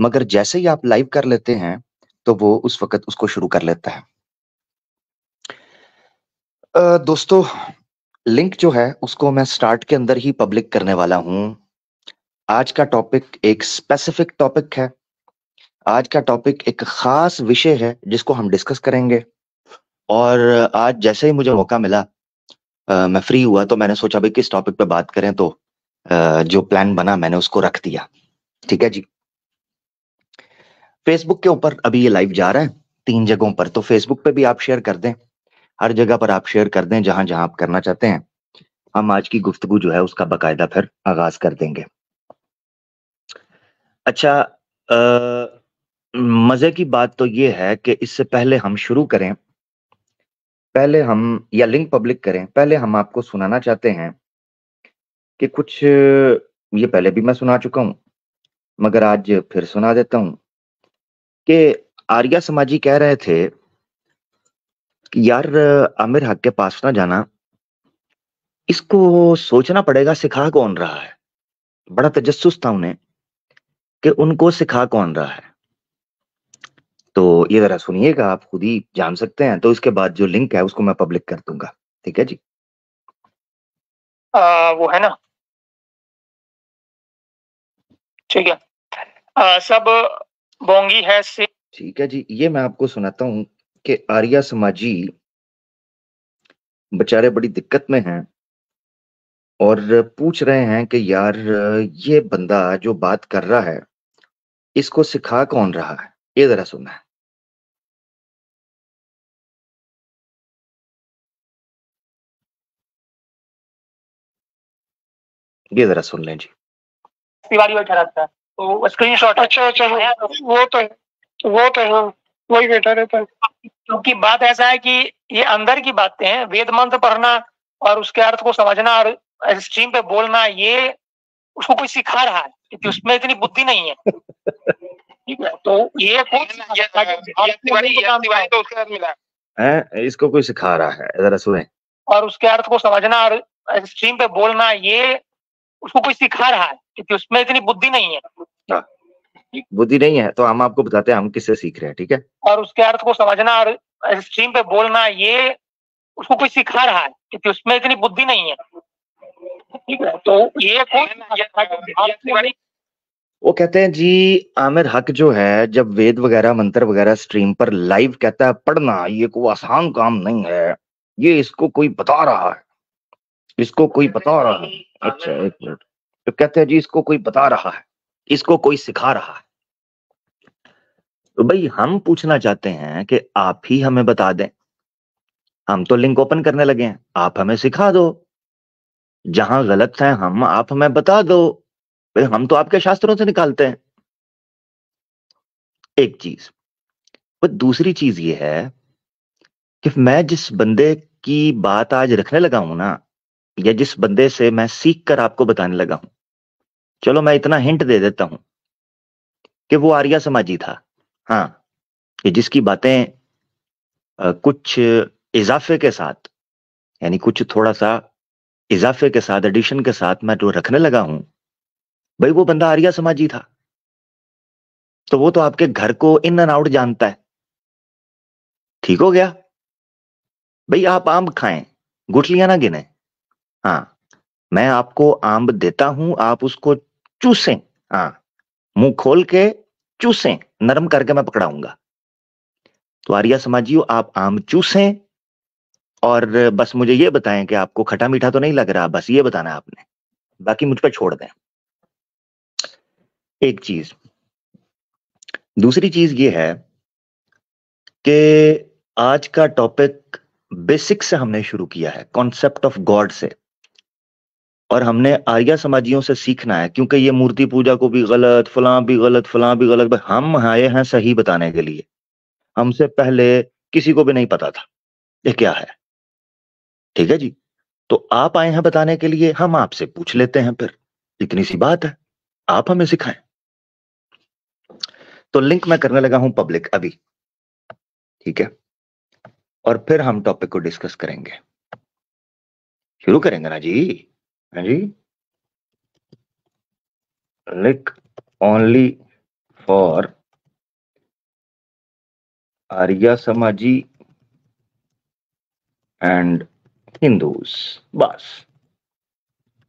मगर जैसे ही आप लाइव कर लेते हैं तो वो उस वक्त उसको शुरू कर लेता है। दोस्तों लिंक जो है उसको मैं स्टार्ट के अंदर ही पब्लिक करने वाला हूँ। आज का टॉपिक एक स्पेसिफिक टॉपिक है। आज का टॉपिक एक खास विषय है जिसको हम डिस्कस करेंगे। और आज जैसे ही मुझे मौका मिला आ, मैं फ्री हुआ तो मैंने सोचा भाई किस टॉपिक पे बात करें तो आ, जो प्लान बना मैंने उसको रख दिया। ठीक है जी? फेसबुक के ऊपर अभी ये लाइव जा रहा है, तीन जगहों पर। तो फेसबुक पे भी आप शेयर कर दें। हर जगह पर आप शेयर कर दें, जहाँ जहाँ आप करना चाहते हैं। हम आज की गुफ्तगु जो है, उसका बकायदा फिर आगाज़ कर देंगे। अच्छा मज़े की बात तो ये है कि इससे पहले हम शुरू करें। पहले हम, या लिंक पब्लिक करें। पहले हम आपको सुनाना चाहते हैं कि कुछ, ये पहले भी मैं सुना चुका हूँ, मगर आज फिर सुना देता हूँ। कि आर्या समाजी कह रहे थे कि यार आमिर हक के पास ना जाना। इसको सोचना पड़ेगा सिखा कौन रहा है? बड़ा तजस्स था उन्हें कि उनको सिखा कौन रहा है। तो ये जरा सुनिएगा आप खुद ही जान सकते हैं। तो इसके बाद जो लिंक है उसको मैं पब्लिक कर दूँगा। ठीक है जी? आ, वो है ना? ठीक है। आ, सब बोंगी है से। ठीक है जी ये मैं आपको सुनाता हूँ कि आर्या समाजी बेचारे बड़ी दिक्कत में हैं और पूछ रहे हैं कि यार ये बंदा जो बात कर रहा है इसको सिखा कौन रहा है? ये जरा सुनना है। ये जरा सुन लें जी। तिवारी बैठा रहता है। तो स्क्रीन शॉट अच्छा अच्छा हाँ, वो तो है वो तो हाँ वही बैठा रहता है। क्योंकि बात ऐसा है कि ये अंदर की बातें हैं वेद मंत्र पढ़ना और उसके अर्थ को समझना और स्ट्रीम पे बोलना ये उसको कोई सिखा रहा है क्योंकि उसमें इतनी बुद्धि नहीं है। ठीक है तो ये है? इसको कोई सिखा रहा है जरा सुने। और उसके अर्थ को समझना और स्ट्रीम पे बोलना ये उसको कोई सिखा रहा है क्योंकि उसमें इतनी बुद्धि नहीं है। हाँ। बुद्धि नहीं है तो हम आपको बताते हैं हम किससे सीख रहे हैं ठीक है? और उसके अर्थ को समझना और स्ट्रीम पे बोलना ये उसको कोई सिखा रहा है क्योंकि उसमें इतनी बुद्धि नहीं है। ठीक है तो ये वो कहते हैं जी आमिर हक जो है जब वेद वगैरह मंत्र वगैरह स्ट्रीम पर लाइव कहता है पढ़ना ये कोई आसान काम नहीं है ये इसको कोई बता रहा है इसको कोई बता रहा है। अच्छा एक मिनट। तो कहते हैं जी इसको कोई बता रहा है इसको कोई सिखा रहा है। तो भाई हम पूछना चाहते हैं कि आप ही हमें बता दें। हम तो लिंक ओपन करने लगे हैं आप हमें सिखा दो। जहाँ गलत है हम आप हमें बता दो। भाई हम तो आपके शास्त्रों से निकालते हैं। एक चीज़ पर दूसरी चीज़ ये है कि मैं जिस बंदे की बात आज रखने लगा हूँ ना या जिस बंदे से मैं सीख कर आपको बताने लगा हूँ। चलो मैं इतना हिंट दे देता हूँ कि वो आर्या समाजी था। हाँ कि जिसकी बातें कुछ इजाफे के साथ, यानी कुछ थोड़ा सा इजाफे के साथ एडिशन के साथ मैं जो रखने लगा हूँ, भाई वो बंदा आर्या समाजी था। तो वो तो आपके घर को इन एंड आउट जानता है। ठीक हो गया? भाई आप आम खाएँ, गुठलियाँ ना गिने। हाँ मैं आपको आम देता हूँ, आप उसको चूसें। हाँ मुँह खोल के चूसें, नरम करके मैं पकड़ाऊँगा। तो आर्या समाजियो, आप आम चूसें और बस मुझे ये बताएँ कि आपको खटा मीठा तो नहीं लग रहा, बस ये बताना आपने। बाकी मुझ पर छोड़ दें। एक चीज़। दूसरी चीज़ ये है कि आज का टॉपिक बेसिक से हमने शुरू किया है कॉन्सेप्ट ऑफ़ गॉड से। और हमने आर्या समाजियों से सीखना है, क्योंकि ये मूर्ति पूजा को भी गलत, फलां भी गलत, फलां भी गलत हम आए हैं सही बताने के लिए। हमसे पहले किसी को भी नहीं पता था, ये क्या है? ठीक है जी? तो आप आए हैं बताने के लिए, हम आपसे पूछ लेते हैं फिर। इतनी सी बात है, आप हमें सिखाएँ। तो लिंक मैं करने लगा हूँ पब्लिक अभी। ठीक है? और फिर हम टॉपिक को डिस्कस करेंगे। शुरू करेंगे ना जी? हाँ जी लिक only for Arya Samaji and Hindus बस।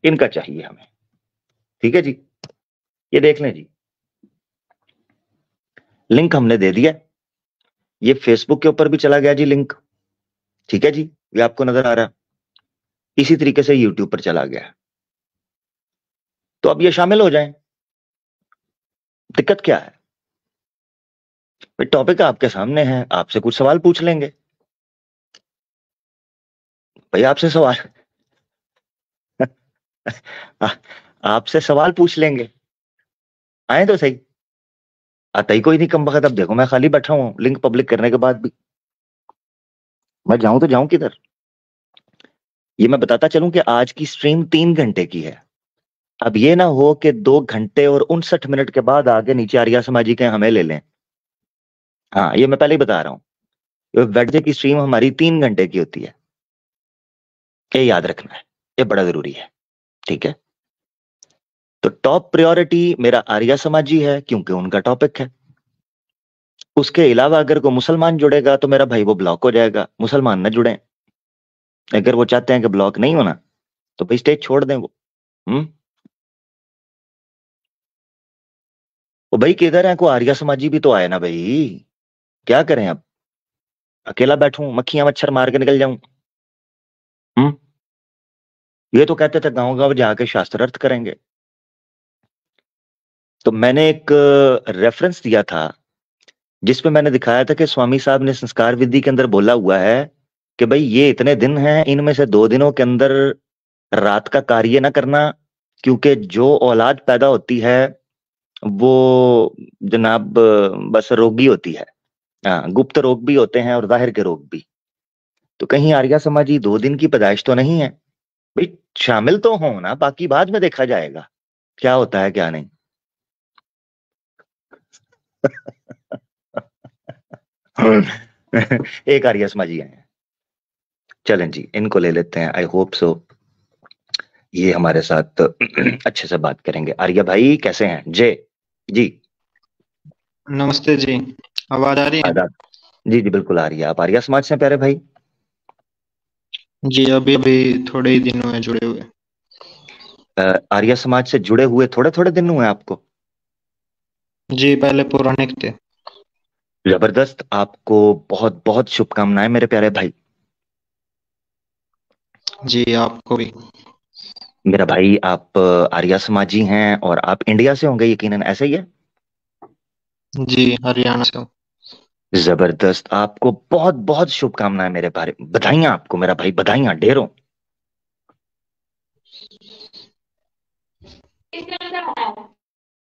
इनका चाहिए हमें। ठीक है जी? ये देख लें जी। लिंक हमने दे दिया। ये फेसबुक के ऊपर भी चला गया जी लिंक ठीक है जी? ये आपको नज़र आ रहा इसी तरीके से यूट्यूब पर चला गया। तो अब ये शामिल हो जाए। दिक्कत क्या है? टॉपिक आपके सामने है, आपसे कुछ सवाल पूछ लेंगे। भाई, आपसे सवाल आपसे सवाल पूछ लेंगे। आए तो सही। आता ही कोई नहीं, कम वक्त अब देखो, मैं खाली बैठा हूँ लिंक पब्लिक करने के बाद भी। मैं जाऊँ तो जाऊँ किधर? ये मैं बताता चलूँ कि आज की स्ट्रीम तीन घंटे की है। अब ये ना हो कि दो घंटे और उनसठ मिनट के बाद आगे नीचे आर्या समाजी के हमें ले लें। हाँ ये मैं पहले ही बता रहा हूँ। वेडजे की स्ट्रीम हमारी तीन घंटे की होती है। ये याद रखना है। ये बड़ा ज़रूरी है। ठीक है? तो टॉप प्रायोरिटी मेरा आर्या समाजी है, क्योंकि उनका टॉपिक है। उसके अलावा अगर कोई मुसलमान जुड़ेगा तो मेरा भाई वो ब्लॉक हो जाएगा। मुसलमान ना जुड़े। अगर वो चाहते हैं कि ब्लॉक नहीं होना तो भाई स्टेज छोड़ दें वो। हम्म? वो भाई किधर है? को आर्या समाजी भी तो आए ना भाई। क्या करें अब? अकेला बैठू, मक्खियाँ मच्छर मार के निकल जाऊँ। हम्म? ये तो कहते थे, गाँव गाँव जाके शास्त्र अर्थ करेंगे। तो मैंने एक रेफरेंस दिया था जिसमें मैंने दिखाया था कि स्वामी साहब ने संस्कार विधि के अंदर बोला हुआ है कि भाई ये इतने दिन हैं इनमें से दो दिनों के अंदर रात का कार्य ना करना क्योंकि जो औलाद पैदा होती है वो जनाब बस रोगी होती है। हाँ गुप्त रोग भी होते हैं और ज़ाहिर के रोग भी। तो कहीं आर्या समाजी दो दिन की पैदाइश तो नहीं है? भाई शामिल तो हो ना बाकी बाद में देखा जाएगा क्या होता है क्या नहीं। एक आर्या समाजी आए चलें जी इनको ले लेते हैं आई होप सो ये हमारे साथ अच्छे से बात करेंगे। आर्या भाई कैसे हैं? जय। जी। नमस्ते जी। आवाज़ आ रही है? जी जी बिल्कुल आ रही है। आप आर्या समाज से प्यारे भाई? जी अभी अभी थोड़े ही दिन हुए जुड़े हुए। आर्या समाज से जुड़े हुए थोड़े थोड़े दिन हुए आपको? जी पहले पौराणिक थे। ज़बरदस्त। आपको बहुत बहुत शुभकामनाएँ मेरे प्यारे भाई। जी आपको भी। मेरा भाई आप आर्या समाजी हैं और आप इंडिया से होंगे यकीनन ऐसा ही है? जी हरियाणा से ज़बरदस्त। आपको बहुत बहुत शुभकामनाएँ मेरे बारे बधाइयाँ आपको मेरा भाई बधाइयाँ ढेरों।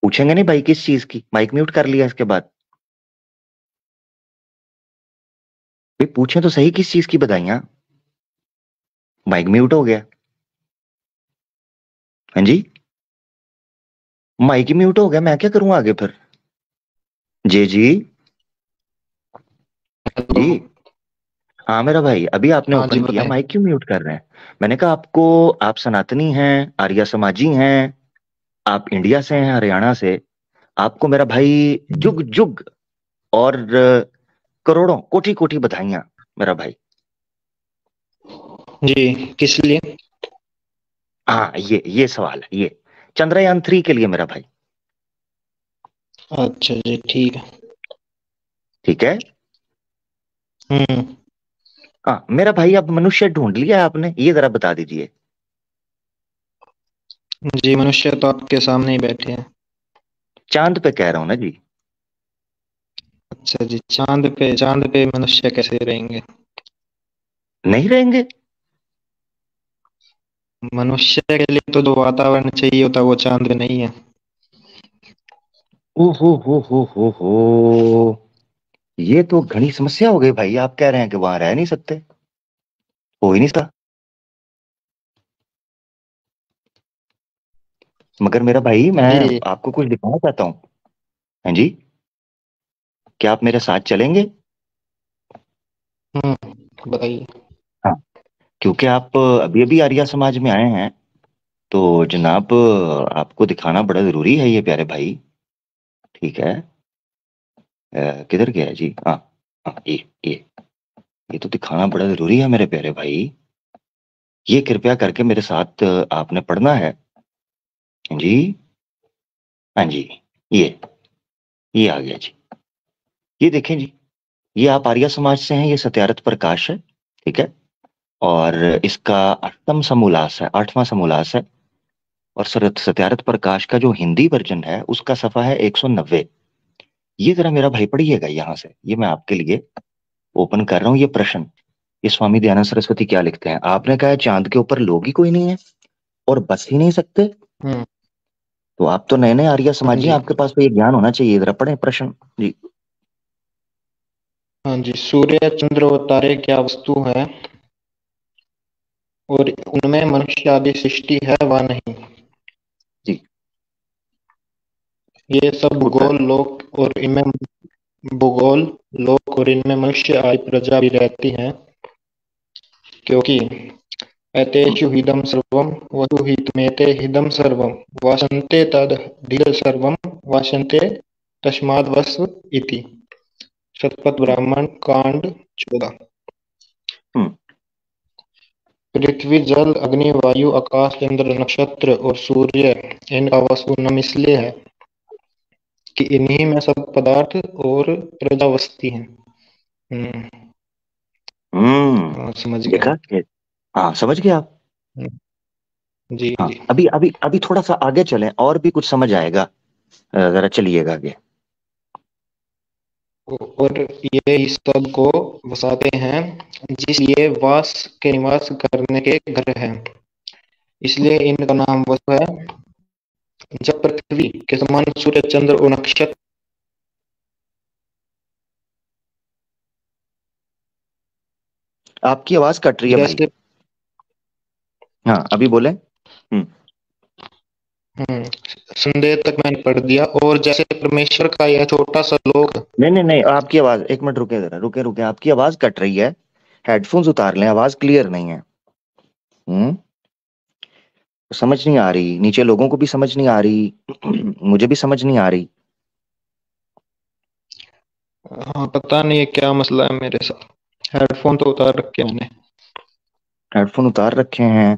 पूछेंगे नहीं भाई किस चीज़ की? माइक म्यूट कर लिया इसके बाद। भाई पूछे तो सही किस चीज़ की बधाइयाँ? माइक म्यूट हो गया। हाँ जी? माइक म्यूट हो गया मैं क्या करूँ आगे फिर? जी जी। जी। हाँ मेरा भाई अभी आपने ओपन हाँ किया माइक क्यों म्यूट कर रहे हैं? मैंने कहा आपको आप सनातनी हैं आर्या समाजी हैं आप इंडिया से हैं हरियाणा से आपको मेरा भाई जुग जुग और करोड़ों कोटि कोटि बधाइयाँ मेरा भाई। जी किस लिए? हाँ ये ये सवाल है ये। चंद्रयान थ्री के लिए मेरा भाई। अच्छा जी ठीक है। ठीक है? हम्म। हाँ मेरा भाई अब मनुष्य ढूंढ लिया आपने ये जरा बता दीजिए। जी मनुष्य तो आपके सामने ही बैठे हैं। चाँद पे कह रहा हूँ ना जी। अच्छा जी चाँद पे चाँद पे मनुष्य कैसे रहेंगे? नहीं रहेंगे? मनुष्य के लिए तो जो वातावरण चाहिए होता वो चाँद नहीं है। ओ हो हो हो हो हो ये तो घनी समस्या हो गई भाई आप कह रहे हैं कि वहाँ रह नहीं सकते। हो ही नहीं सकता। मगर मेरा भाई मैं आपको कुछ दिखाना चाहता हूँ। हाँ जी। क्या आप मेरे साथ चलेंगे? हम्म बताइए। क्योंकि आप अभी अभी आर्या समाज में आए हैं तो जनाब आपको दिखाना बड़ा ज़रूरी है ये प्यारे भाई। ठीक है? किधर गया जी? हाँ हाँ ये ये ये तो दिखाना बड़ा ज़रूरी है मेरे प्यारे भाई। ये कृपया करके मेरे साथ आपने पढ़ना है। जी? हाँ जी, ये ये आ गया जी। ये देखें जी, ये आप आर्या समाज से हैं, ये सत्यारथ प्रकाश है, ठीक है? और इसका अष्टम समोल्लास है आठवां समोल्लास है। और सत्यारथ प्रकाश का जो हिंदी वर्जन है उसका सफ़ा है एक सौ नब्बे। ये जरा मेरा भाई पढ़िएगा यहाँ से ये मैं आपके लिए ओपन कर रहा हूँ ये प्रश्न। ये स्वामी दयानंद सरस्वती क्या लिखते हैं? आपने कहा है चाँद के ऊपर लोग ही कोई नहीं है और बस ही नहीं सकते। हम्म। तो आप तो नए नए आर्य समाजी आपके पास तो ये ज्ञान होना चाहिए जरा पढ़े प्रश्न। जी। हाँ जी सूर्य चंद्र और तारे क्या वस्तु है? और उनमें मनुष्य आदि सृष्टि है व नहीं? जी। ये सब भूगोल लोक और इनमें भूगोल लोक और इनमें मनुष्य आदि प्रजा भी रहती है क्योंकि एतेषु हिदम सर्वम वसु हितमेते हिदम सर्वम वासन्ते तद धिल सर्वम वासन्ते तस्माद वस इति। शतपथ ब्राह्मण कांड चौदह। पृथ्वी जल अग्नि वायु आकाश चंद्र नक्षत्र और सूर्य इनका वसु नम इसलिए है कि इन्हीं में सब पदार्थ और प्रजा वस्ती है। हम्म। हम्म। हाँ, समझ गया। हाँ समझ गए आप? जी हाँ जी। अभी अभी अभी थोड़ा सा आगे चलें और भी कुछ समझ आएगा जरा चलिएगा आगे। और ये इस सबको बसाते हैं जिसलिए वास के निवास करने के घर हैं। इसलिए इनका नाम वसु है जब पृथ्वी के समान सूर्य चंद्र और नक्षत्र आपकी आवाज़ कट रही है भाई हाँ अभी बोले। हम्म, संदेह तक मैंने पढ़ दिया और जैसे परमेश्वर का यह छोटा सा लोक नहीं नहीं नहीं आपकी आवाज़ एक मिनट रुके जरा रुके रुके आपकी आवाज़ कट रही है। हेडफोन्स उतार लें आवाज़ क्लियर नहीं है। हम्म। समझ नहीं आ रही नीचे लोगों को भी समझ नहीं आ रही मुझे भी समझ नहीं आ रही। हाँ पता नहीं है क्या मसला है मेरे साथ। हेडफोन तो उतार रखे मैंने हेडफोन उतार रखे हैं।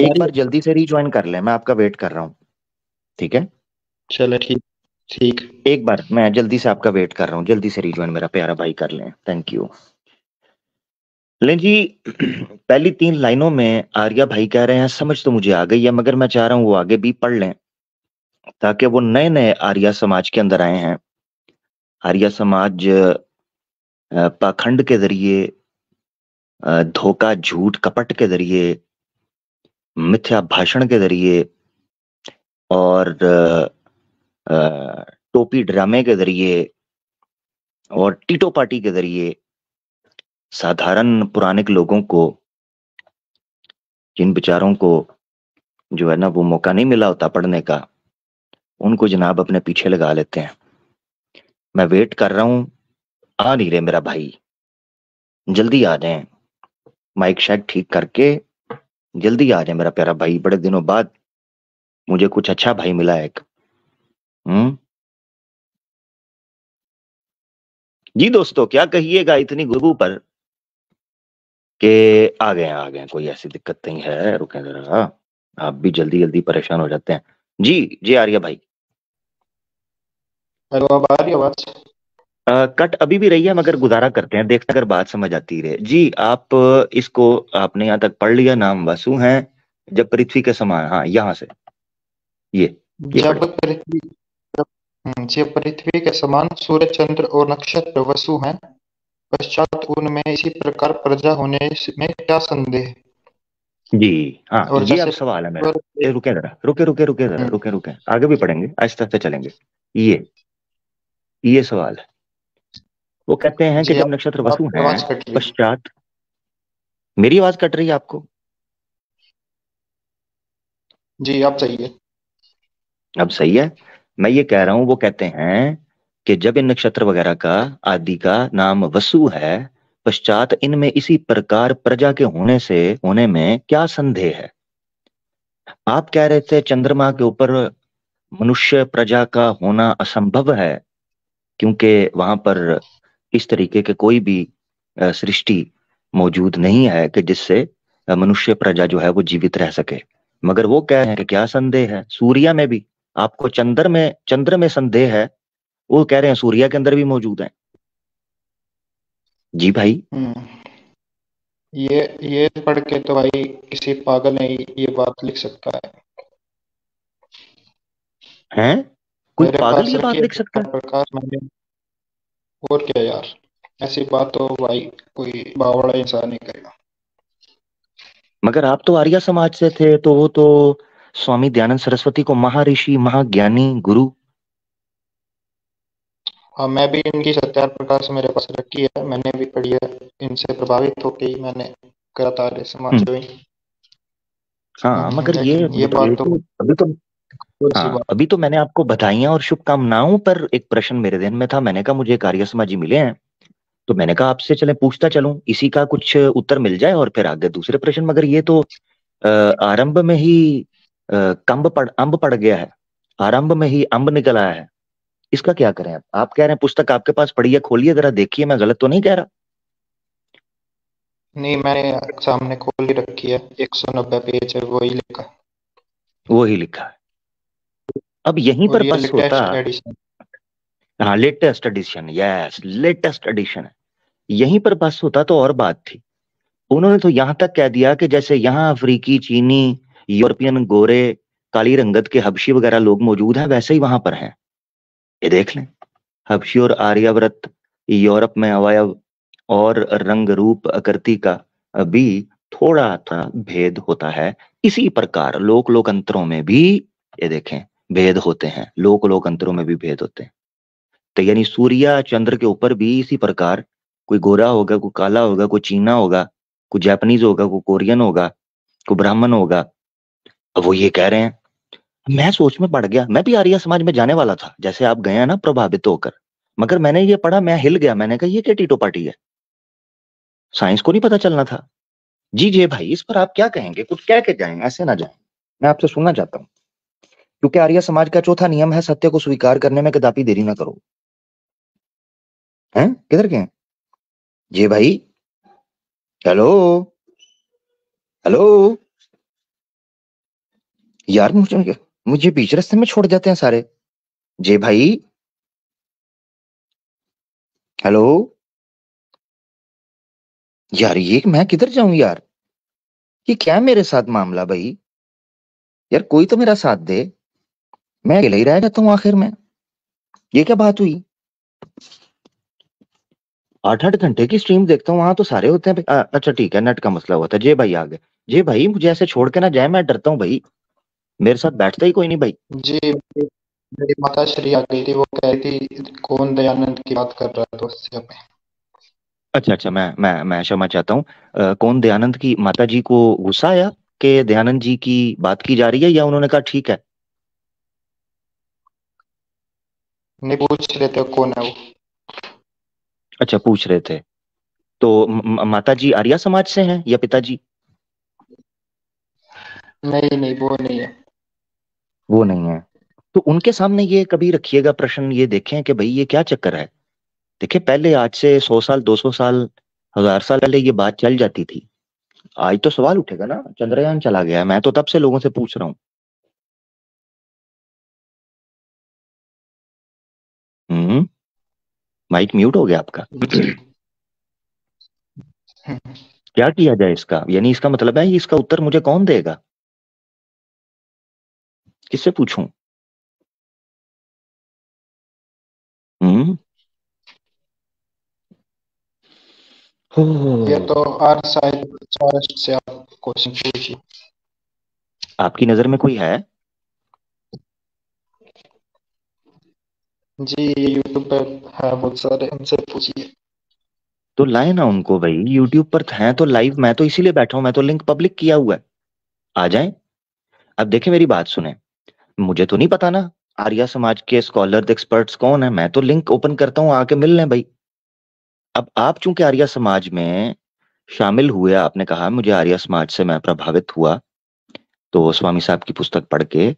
एक बार जल्दी से रिज्वाइन कर लें मैं आपका वेट कर रहा हूँ। ठीक है? चले ठीक ठीक। एक बार मैं जल्दी से आपका वेट कर रहा हूँ जल्दी से रिज्वाइन मेरा प्यारा भाई कर लें। थैंक यू लें जी पहली तीन लाइनों में आर्या भाई कह रहे हैं समझ तो मुझे आ गई है मगर मैं चाह रहा हूँ वो आगे भी पढ़ लें ताकि वो नए नए आर्या समाज के अंदर आए हैं। आर्या समाज पाखंड के ज़रिए धोखा झूठ कपट के ज़रिए मिथ्या भाषण के ज़रिए और टोपी ड्रामे के ज़रिए और टीटो पार्टी के ज़रिए साधारण पुराने लोगों को, जिन बेचारों को जो है ना वो मौका नहीं मिला होता पढ़ने का, उनको जनाब अपने पीछे लगा लेते हैं। मैं वेट कर रहा हूँ। आ नहीं रहे मेरा भाई। जल्दी आ जाए। माइक शाइक ठीक करके जल्दी आ जाए मेरा प्यारा भाई। बड़े दिनों बाद मुझे कुछ अच्छा भाई मिला एक। हम्म? जी दोस्तों क्या कहिएगा इतनी गुरु पर के आ गए आ गए कोई ऐसी दिक्कत नहीं है। रुके जरा। आप भी जल्दी जल्दी परेशान हो जाते हैं। जी जी आर्या भाई। हेलो अब आ रही आवाज़? कट अभी भी रही है मगर गुजारा करते हैं। देखते अगर बात समझ आती रहे। जी आप इसको आपने यहाँ तक पढ़ लिया नाम वसु हैं जब पृथ्वी के समान। हाँ यहाँ से। ये ये जब पृथ्वी जब हम्म, पृथ्वी के समान सूर्य चंद्र और नक्षत्र वसु हैं पश्चात उनमें इसी प्रकार प्रजा होने में क्या संदेह? जी हाँ और ये अब सवाल है मेरा। रुके जरा रुके रुके रुके जरा हम्म। रुके रुके। आगे भी पढ़ेंगे आहिस्ते आहिस्ते चलेंगे। ये ये सवाल है। वो कहते हैं कि जब नक्षत्र वसु हैं। पश्चात मेरी आवाज़ कट रही है आपको? जी आप है। अब सही है। मैं ये कह रहा हूँ, वो कहते हैं कि जब इन नक्षत्र वगैरह का, आदि का नाम वसु है, पश्चात इनमें इसी प्रकार प्रजा के होने से, होने में क्या संदेह है? आप कह रहे थे चंद्रमा के ऊपर मनुष्य प्रजा का होना असंभव है, क्योंकि वहाँ पर इस तरीके के कोई भी सृष्टि मौजूद नहीं है कि जिससे मनुष्य प्रजा जो है वो जीवित रह सके। मगर वो कह रहे हैं कि क्या संदेह है? सूर्या में भी। आपको चंद्र में चंद्र में संदेह है वो कह रहे हैं सूर्या के अंदर भी मौजूद है। जी भाई। हम्म। ये ये पढ़ के तो भाई किसी पागल ने ये बात लिख सकता है। हैं? कोई पागल ये बात लिख सकता है? प्रकाश मैंने। और क्या यार ऐसी बात तो भाई कोई बावड़ा इंसान नहीं करेगा। मगर आप तो आर्य समाज से थे तो वो तो स्वामी दयानंद सरस्वती को महाऋषि महाज्ञानी गुरु। हाँ मैं भी इनकी सत्यार प्रकाश मेरे पास रखी है। मैंने भी पढ़ी है। इनसे प्रभावित होकर ही मैंने करा था समाज हम्म। हाँ। हम्म, मगर ये ये बात तो अभी तो हाँ अभी तो मैंने आपको बधाइयाँ और शुभकामनाओं पर एक प्रश्न मेरे दिन में था। मैंने कहा मुझे कार्य समाजी मिले हैं। तो मैंने कहा आपसे चले पूछता चलूँ इसी का कुछ उत्तर मिल जाए और फिर आगे दूसरे प्रश्न। मगर ये तो आरंभ में ही कम्ब पड़ अम्ब पड़ गया है आरंभ में ही अम्ब निकल आया है। इसका क्या करें आप? आप कह रहे हैं पुस्तक आपके पास पड़ी है खोलिए जरा देखिए मैं गलत तो नहीं कह रहा? नहीं मैंने सामने खोल ही रखी है एक सौ नब्बे पेज है वही लिखा। वही लिखा है। अब यहीं पर बस होता हाँ latest edition yes latest edition है। यहीं पर बस होता तो और बात थी। उन्होंने तो यहाँ तक कह दिया कि जैसे यहाँ अफ्रीकी चीनी यूरोपियन गोरे, काली रंगत के हबशी वगैरह लोग मौजूद हैं, वैसे ही वहाँ पर हैं। ये देख लें, हबशी और आर्यव्रत यूरोप में अवयव और रंग रूप आकृति का भी थोड़ा थोड़ा भेद होता है। इसी प्रकार लोक लोक अंतरों में भी ये देखें, भेद होते हैं। लोक लोक अंतरों में भी भेद होते हैं। तो यानी सूर्य, चंद्र के ऊपर भी इसी प्रकार, कोई गोरा होगा, कोई काला होगा, कोई चीना होगा, कोई जापानीज होगा, कोई कोरियन होगा, कोई ब्राह्मण होगा अब वो ये कह रहे हैं, मैं सोच में पड़ गया, मैं भी आर्य समाज में जाने वाला था, जैसे आप गए ना प्रभावित होकर। मगर मैंने ये पढ़ा, मैं हिल गया, मैंने कहा, ये क्या टीटो पार्टी है? साइंस को नहीं पता चलना था। जी जी भाई, इस पर आप क्या कहेंगे? कुछ कह के जाएँ, ऐसे ना जाएँ। मैं आपसे सुनना चाहता हूँ। क्योंकि आर्य समाज का चौथा नियम है, सत्य को स्वीकार करने में कदापि देरी ना करो। हैं? किधर के जी भाई, हेलो? हेलो? यार मुझे मुझे बीच रास्ते में छोड़ जाते हैं सारे। जे भाई। हेलो? यार ये मैं किधर जाऊँ यार? ये क्या मेरे साथ मामला भाई? यार कोई तो मेरा साथ दे। मैं अकेला ही रह जाता हूँ आखिर में। ये क्या बात हुई? आठ आठ घंटे की स्ट्रीम देखता हूँ वहाँ तो सारे होते हैं। आ, अच्छा ठीक है नेट का मसला हुआ था। जे भाई आ गए। जे भाई मुझे ऐसे छोड़ के ना जाए मैं डरता हूँ भाई। मेरे साथ बैठता ही कोई नहीं भाई। जी मेरी माता श्री आ गई थी वो कह रही थी कौन दयानंद की बात कर रहा था उससे हमें? अच्छा अच्छा मैं मैं मैं क्षमा चाहता हूँ। कौन दयानंद की माता जी को गुस्सा आया कि दयानंद जी की बात की जा रही है या उन्होंने कहा ठीक है? नहीं पूछ रहे थे कौन है वो। अच्छा पूछ रहे थे। तो माता जी आर्या समाज से हैं या पिताजी? नहीं नहीं वो नहीं है। वो नहीं है। तो उनके सामने ये कभी रखिएगा प्रश्न ये देखें कि भाई ये क्या चक्कर है। देखिए पहले आज से सौ साल दो सौ साल हज़ार साल पहले ये बात चल जाती थी। आज तो सवाल उठेगा ना चंद्रयान चला गया मैं तो तब से लोगों से पूछ रहा हूँ। हम्म माइक म्यूट हो गया आपका। क्या किया जाए इसका? यानी इसका मतलब है इसका उत्तर मुझे कौन देगा? किससे पूछूँ? हम्म। ये तो आर साइड से आप क्वेश्चन पूछिए। आपकी नज़र में कोई है? जी यूट्यूब पर है बहुत सारे उनसे पूछिए। तो लाए ना उनको भाई यूट्यूब पर हैं तो लाइव मैं तो इसीलिए बैठा हूँ मैं तो लिंक पब्लिक किया हुआ है। आ जाए। अब देखे मेरी बात सुने। मुझे तो नहीं पता ना। आर्या समाज के स्कॉलर एक्सपर्ट्स कौन है? मैं तो लिंक ओपन करता हूँ, आके मिल लें भाई। अब आप चूँकि आर्या समाज में शामिल हुए, आपने कहा मुझे आर्या समाज से मैं प्रभावित हुआ तो स्वामी साहब की पुस्तक पढ़ के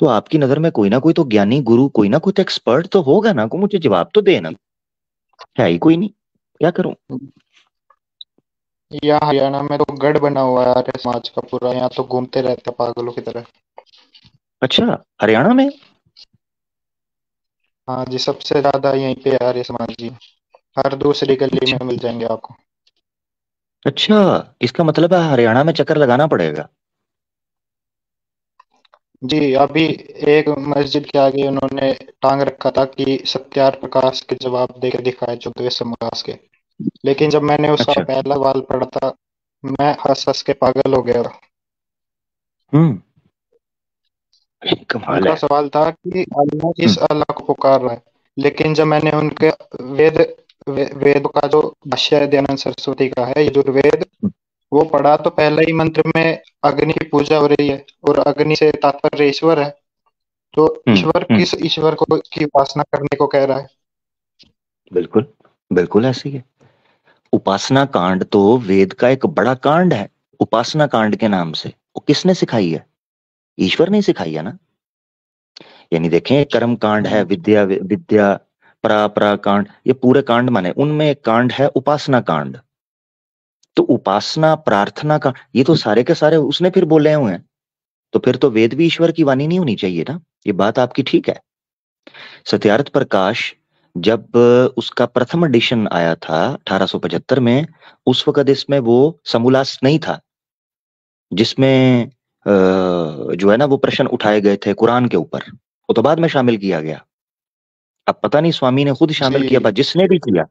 तो आपकी नज़र में कोई ना कोई तो ज्ञानी गुरु, कोई ना कोई तो एक्सपर्ट तो होगा ना, को मुझे जवाब तो देना। है ही कोई नहीं। क्या करूँ? यहाँ हरियाणा में तो गढ़ बना हुआ है समाज का पूरा, यहाँ तो घूमते रहते पागलों की तरह। अच्छा हरियाणा में? हाँ जी सबसे ज़्यादा यहीं पे आर्य समाज जी। हर दूसरी गली अच्छा। में मिल जाएँगे आपको। अच्छा इसका मतलब है हरियाणा में चक्कर लगाना पड़ेगा? जी अभी एक मस्जिद के आगे उन्होंने टांग रखा था कि सत्यार प्रकाश के जवाब दे के दिखाए चौदहवें समाज के। लेकिन जब मैंने उसका अच्छा। पहला सवाल पढ़ा था मैं हंस हंस के पागल हो गया। था हम्म। कमाल उनका है। सवाल था कि अल्लाह इस हम्म अल्लाह को पुकार रहा है। लेकिन जब मैंने उनके वेद वे, वेद का जो भाष्य दयानंद सरस्वती का है यजुर्वेद हम्म। वो पढ़ा तो पहला ही मंत्र में अग्नि की पूजा हो रही है और अग्नि से तात्पर्य ईश्वर है। तो हम्म ईश्वर किस ईश्वर को की उपासना करने को कह रहा है? बिल्कुल बिल्कुल ऐसी है। उपासना कांड तो वेद का एक बड़ा कांड है। उपासना कांड के नाम से। वो किसने सिखाई है? ईश्वर ने सिखाई है ना? यानी देखें कर्म कांड है, विद्या विद्या परा परा कांड, ये पूरे कांड माने। उनमें एक कांड है, उपासना कांड। तो उपासना, प्रार्थना का, ये तो सारे के सारे उसने फिर बोले हुए हैं। तो फिर तो वेद भी ईश्वर की वाणी नहीं होनी चाहिए ना? ये बात आपकी ठीक है। सत्यार्थ प्रकाश, जब उसका प्रथम एडिशन आया था 1875 में, उस वक्त इसमें वो समूलास नहीं था। जिसमें जो है ना, वो प्रश्न उठाए गए थे कुरान के ऊपर। वो तो बाद में शामिल किया गया। अब पता नहीं स्वामी ने खुद शामिल किया बस जिसने भी किया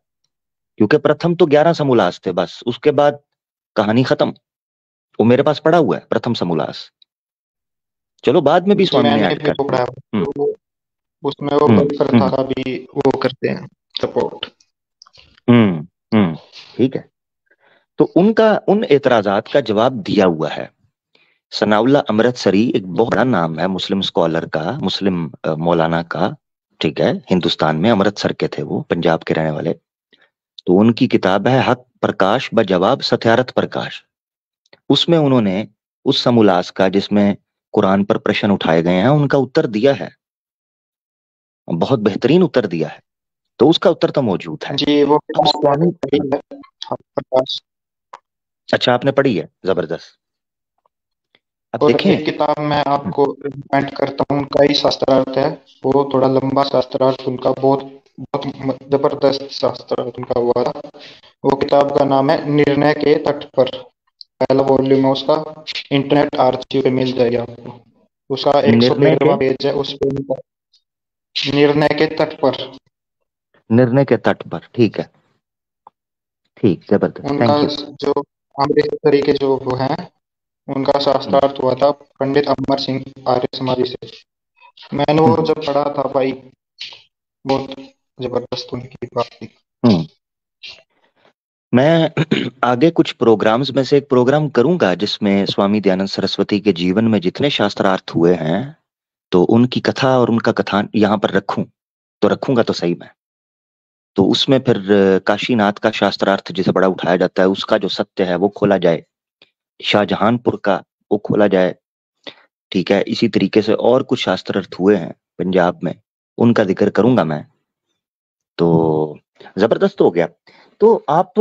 क्योंकि प्रथम तो ग्यारह समूलास थे बस उसके बाद कहानी खत्म। वो मेरे पास पड़ा हुआ है प्रथम समूलास। चलो बाद में भी स्वामी ने ऐड कर। हम्म। तो उसमें वो हम्म हम्म। का भी वो करते हैं सपोर्ट। हम्म हम्म ठीक है। तो उनका उन एतराजात का जवाब दिया हुआ है। सनाउल्ला अमृतसरी एक बहुत बड़ा नाम है मुस्लिम स्कॉलर का मुस्लिम मौलाना का ठीक है हिंदुस्तान में अमृतसर के थे वो पंजाब के रहने वाले। तो उनकी किताब है हक प्रकाश ब जवाब सत्यारथ प्रकाश। उसमें उन्होंने उस समूलास का जिसमें कुरान पर प्रश्न उठाए गए हैं उनका उत्तर दिया है। बहुत बेहतरीन उत्तर दिया है। तो उसका उत्तर तो मौजूद है। जी वो अच्छा आपने पढ़ी है? ज़बरदस्त। अब और देखें एक किताब मैं आपको रिकमेंड करता हूँ उनका ही शास्त्रार्थ है। वो थोड़ा लंबा शास्त्रार्थ उनका बहुत बहुत ज़बरदस्त शास्त्रार्थ उनका हुआ था। वो किताब का नाम है निर्णय के तट पर। पहला वॉल्यूम है उसका इंटरनेट आर्चिव पे मिल जाएगा आपको। उसका एक सौ पेज है उस पे निर्णय के तट पर। निर्णय के तट पर ठीक है। ठीक ज़बरदस्त। उनका जो अमृतसरी के जो वो हैं उनका शास्त्रार्थ हुआ था पंडित अमर सिंह आर्य समाधि से। मैंने वो जब पढ़ा था भाई, बहुत ज़बरदस्त उनकी बात थी। हम्म। मैं आगे कुछ प्रोग्राम्स, में से एक प्रोग्राम करूँगा जिसमें स्वामी दयानंद सरस्वती के जीवन में जितने शास्त्रार्थ हुए हैं तो उनकी कथा और उनका कथान यहाँ पर रखूँ। तो रखूँगा तो सही मैं। तो उसमें फिर काशीनाथ का शास्त्रार्थ जिसे बड़ा उठाया जाता है, उसका जो सत्य है वो खोला जाए। शाहजहानपुर का वो खोला जाए। ठीक है, इसी तरीके से और कुछ शास्त्रार्थ हुए हैं पंजाब में। उनका ज़िक्र करूँगा मैं। तो ज़बरदस्त हो गया। तो आप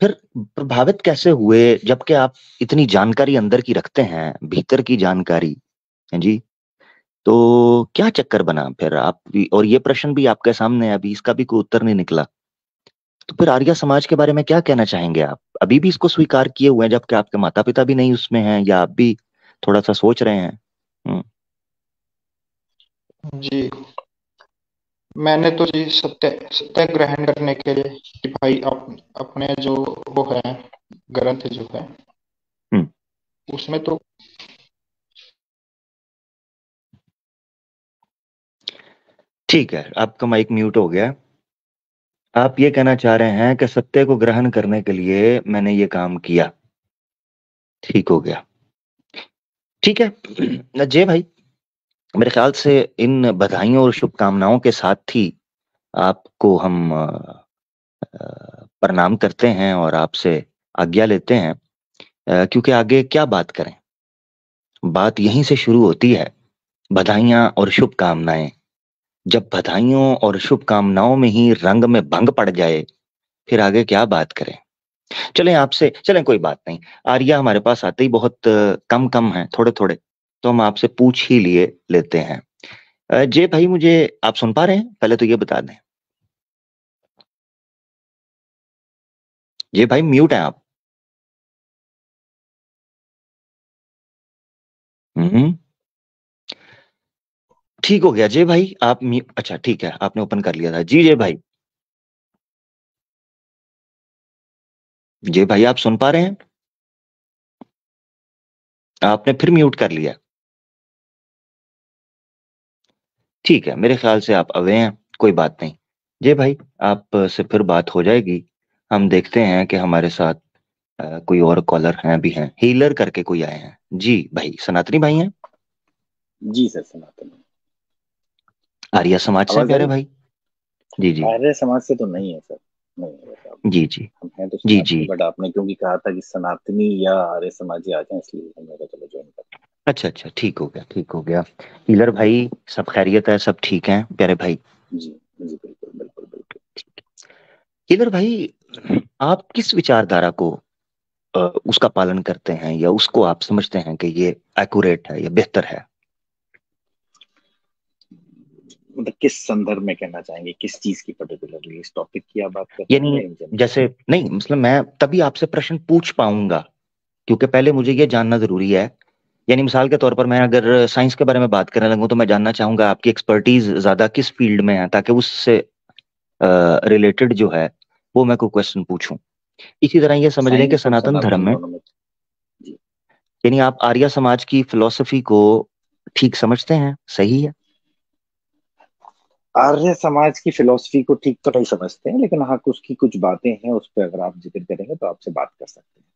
फिर प्रभावित कैसे हुए जबकि आप इतनी जानकारी अंदर की रखते हैं, भीतर की जानकारी, है जी? तो क्या चक्कर बना फिर आप और ये प्रश्न भी आपके सामने है, अभी इसका भी कोई उत्तर नहीं निकला। तो फिर आर्य समाज के बारे में क्या कहना चाहेंगे आप? अभी भी इसको स्वीकार किए हुए हैं जबकि आपके माता पिता भी नहीं उसमें हैं या आप भी थोड़ा सा सोच रहे हैं? हम्म, जी। मैंने तो जी सत्य सत्य ग्रहण करने के लिए कि भाई अप, अपने जो वो है ग्रंथ जो है हम्म। उसमें तो ठीक है आपका माइक म्यूट हो गया। आप ये कहना चाह रहे हैं कि सत्य को ग्रहण करने के लिए मैंने ये काम किया। ठीक हो गया। ठीक है। जय भाई, मेरे ख्याल से इन बधाइयों और शुभकामनाओं के साथ ही आपको हम प्रणाम करते हैं और आपसे आज्ञा लेते हैं। क्योंकि आगे क्या बात करें? बात यहीं से शुरू होती है। बधाइयाँ और शुभकामनाएँ। जब बधाइयों और शुभकामनाओं में ही रंग में भंग पड़ जाए, फिर आगे क्या बात करें? चलें आपसे, चलें कोई बात नहीं। आर्या हमारे पास आते ही बहुत कम कम है थोड़े थोड़े तो हम आपसे पूछ ही लिए, लेते हैं। जे भाई मुझे आप सुन पा रहे हैं? पहले तो ये बता दें। जे भाई म्यूट है आप। हम्म। ठीक हो गया जय भाई आप अच्छा ठीक है आपने ओपन कर लिया था। जी जय भाई। जय भाई आप सुन पा रहे हैं? आपने फिर म्यूट कर लिया। ठीक है मेरे ख्याल से आप अवे हैं कोई बात नहीं। जय भाई आप से फिर बात हो जाएगी। हम देखते हैं कि हमारे साथ आ, कोई और कॉलर हैं भी हैं। हीलर करके कोई आए हैं। जी भाई सनातनी भाई हैं? जी सर सनातनी। आर्य समाज से प्यारे भाई? जी जी। आर्य समाज से तो नहीं है सर। नहीं जी जी। हम हैं तो जी जी। बट आपने क्योंकि कहा था कि सनातनी या आर्य समाजी आ जाए इसलिए हमने कहा चलो ज्वाइन कर अच्छा अच्छा। ठीक हो गया ठीक हो गया। हीलर भाई सब खैरियत है सब ठीक है प्यारे भाई? जी जी बिल्कुल बिल्कुल बिल्कुल। हीलर भाई आप किस विचारधारा को उसका पालन करते हैं या उसको आप समझते हैं कि ये एक्यूरेट है या बेहतर है? मतलब किस संदर्भ में कहना चाहेंगे? किस चीज़ की पर्टिकुलरली इस टॉपिक की आप बात यानी जैसे नहीं मतलब मैं तभी आपसे प्रश्न पूछ पाऊँगा क्योंकि पहले मुझे ये जानना ज़रूरी है। यानी मिसाल के तौर पर मैं अगर साइंस के बारे में बात करने लगूं तो मैं जानना चाहूँगा आपकी एक्सपर्टीज ज़्यादा किस फ़ील्ड में है ताकि उससे रिलेटेड जो है वो मैं कोई क्वेश्चन पूछूँ। इसी तरह ये समझ लें कि सनातन धर्म में यानी आप आर्य समाज की फिलोसफी को ठीक समझते हैं सही है? आर्य समाज की फिलोसफी को ठीक तो नहीं समझते हैं लेकिन हाँ उसकी कुछ बातें हैं उस पर अगर आप ज़िक्र करेंगे तो आपसे बात कर सकते हैं।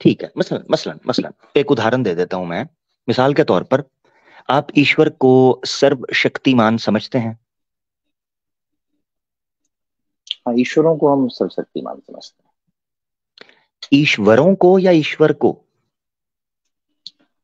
ठीक है मसलन मसलन मसलन। एक उदाहरण दे देता हूँ मैं। मिसाल के तौर पर आप ईश्वर को सर्वशक्तिमान समझते हैं? हाँ ईश्वरों को हम सर्वशक्तिमान समझते हैं। ईश्वरों को या ईश्वर को?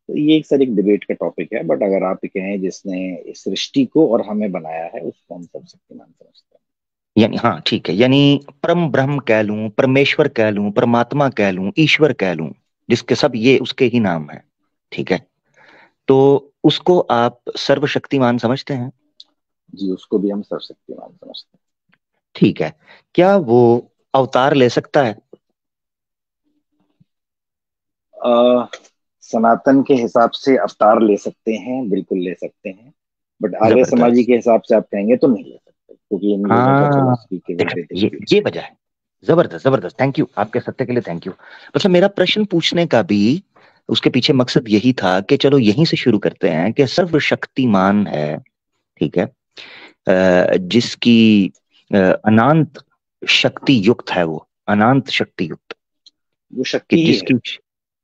तो ये एक सर एक डिबेट का टॉपिक है बट अगर आप कहें जिसने इस सृष्टि को और हमें बनाया है उसको हम सब शक्तिमान समझते हैं। यानी हाँ ठीक है। यानी परम ब्रह्म कह लू परमेश्वर कह लू परमात्मा कह लू ईश्वर कह लू जिसके सब ये उसके ही नाम है ठीक है? तो उसको आप सर्वशक्तिमान समझते हैं? जी उसको भी हम सर्वशक्तिमान समझते हैं। ठीक है। क्या वो अवतार ले सकता है? आ, सनातन के हिसाब से अवतार ले सकते हैं बिल्कुल ले सकते हैं बट आर्य समाजी के हिसाब से आप कहेंगे तो नहीं ले सकते क्योंकि हाँ, ये, ये वजह है। ज़बरदस्त ज़बरदस्त। थैंक यू आपके सत्य के लिए थैंक यू मतलब मेरा प्रश्न पूछने का भी उसके पीछे मकसद यही था कि चलो यहीं से शुरू करते हैं कि सर्वशक्तिमान है ठीक है? जिसकी अनंत शक्ति युक्त है वो अनंत शक्ति युक्त। वो शक्ति जिसकी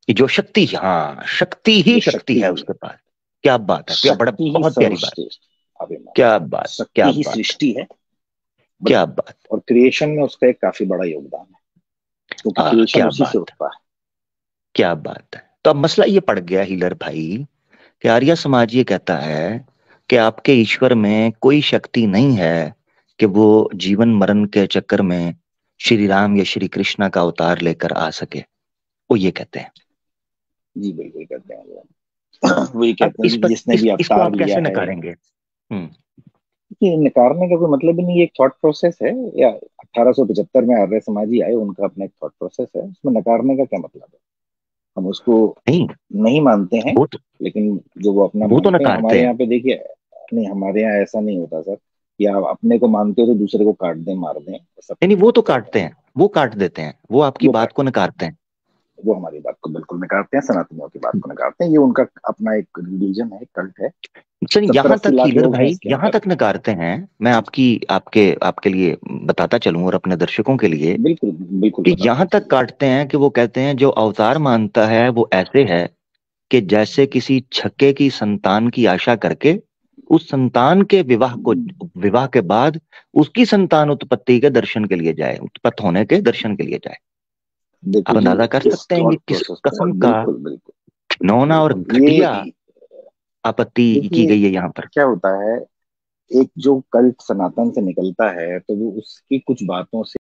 कि जो शक्ति हाँ शक्ति ही शक्ति, शक्ति है उसके पास। क्या बात है क्या बड़ा बहुत प्यारी बात। क्या बात क्या सृष्टि है। क्या बात। और क्रिएशन में उसका एक काफ़ी बड़ा योगदान है। क्योंकि क्रिएशन क्या उसी से उठता है। क्या बात है। तो अब मसला ये पड़ गया हीलर भाई कि आर्य समाज ये कहता है कि आपके ईश्वर में कोई शक्ति नहीं है कि वो जीवन मरण के चक्कर में श्री राम या श्री कृष्णा का अवतार लेकर आ सके। वो ये कहते हैं। जी बिल्कुल करते हैं वही कहते हैं जिसने भी अवतार लिया है। नकारेंगे? हम्म। ये नकारने का कोई मतलब ही नहीं एक थॉट प्रोसेस है। या 1875 में आर्य समाजी आए उनका अपना एक थॉट प्रोसेस है। उसमें नकारने का क्या मतलब है? हम उसको नहीं। नहीं मानते हैं तो, लेकिन जो वो अपना वो तो नकारते हमारे यहाँ पे देखिए नहीं हमारे यहाँ ऐसा नहीं होता सर। कि आप अपने को मानते हो तो दूसरे को काट दें मार दें नहीं वो तो काटते हैं। वो काट देते हैं। वो आपकी बात को नकारते हैं। वो हमारी बात को बिल्कुल नकारते हैं सनातनियों की बात को नकारते हैं। ये उनका अपना एक रिलीजन है कल्ट है। यहाँ तक हीलर भाई यहाँ तक नकारते हैं। मैं आपकी आपके आपके लिए बताता चलूँ और अपने दर्शकों के लिए बिल्कुल बिल्कुल यहाँ तक काटते हैं कि वो कहते हैं जो अवतार मानता है वो ऐसे है कि जैसे किसी छक्के की संतान की आशा करके उस संतान के विवाह को विवाह के बाद उसकी संतान उत्पत्ति के दर्शन के लिए जाए उत्पत्त होने के दर्शन के लिए जाए। आप अंदाज़ा कर सकते हैं कि किस कसम का नौना और घटिया आपत्ति की गई है यहाँ पर। क्या होता है एक जो कल्ट सनातन से निकलता है तो वो उसकी कुछ बातों से